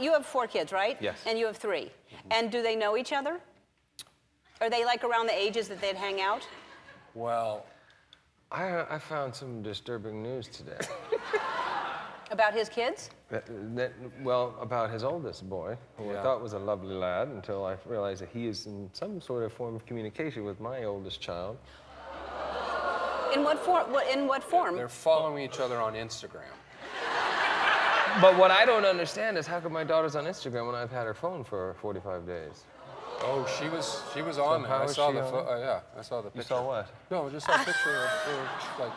you have four kids, right? Yes. And you have three. Mm-hmm. And do they know each other? Are they like around the ages that they'd hang out? Well, I, I found some disturbing news today. About his kids? That, that, well, about his oldest boy, who I thought was a lovely lad until I realized that he is in some sort of form of communication with my oldest child. In what form? What, in what form? they're following each other on Instagram. But what I don't understand is how come my daughter's on Instagram when I've had her phone for 45 days? Oh, she was she was on there. I saw the on pho- uh, yeah, I saw the You picture. saw what? No, I just saw a picture of her, like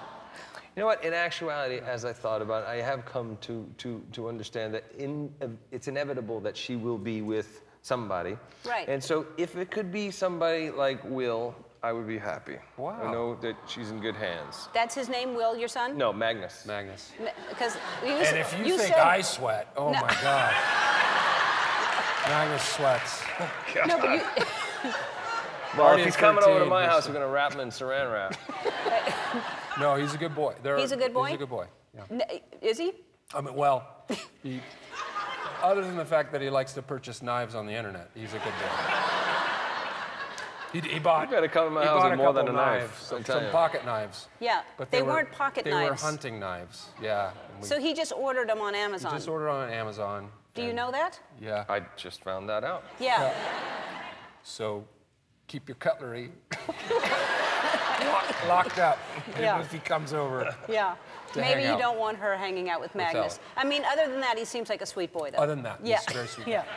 You know what? In actuality, as I thought about it, I have come to, to, to understand that in, it's inevitable that she will be with somebody. Right. And so if it could be somebody like Will, I would be happy. Wow. I know that she's in good hands. That's his name, Will, your son? No, Magnus. Magnus. Because you And if you, you think said, I sweat, oh No. my God. Magnus sweats. Oh, no, but you, Well, Already if he's at coming over to my house, we're gonna wrap him in saran wrap. No, he's a good boy. They're- He's a good boy? He's a good boy. Yeah. Uh, is he? I mean, well, he, other than the fact that he likes to purchase knives on the internet, he's a good boy. He, he bought. You gotta come to my house with more than a knife, knives, some, some pocket knives. Yeah. But they, they, were, weren't pocket they knives. They were hunting knives. Yeah. we So he just ordered them on Amazon. just ordered on Amazon. Do you know that? Yeah. I just found that out. Yeah. So keep your cutlery lock- locked up Yeah. if he comes over. Yeah. Maybe you out. don't want her hanging out with Magnus. I mean, other than that, he seems like a sweet boy, though. Other than that, he's yeah. a very sweet yeah. guy.